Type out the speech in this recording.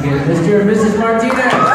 Mr. and Mrs. Martinez.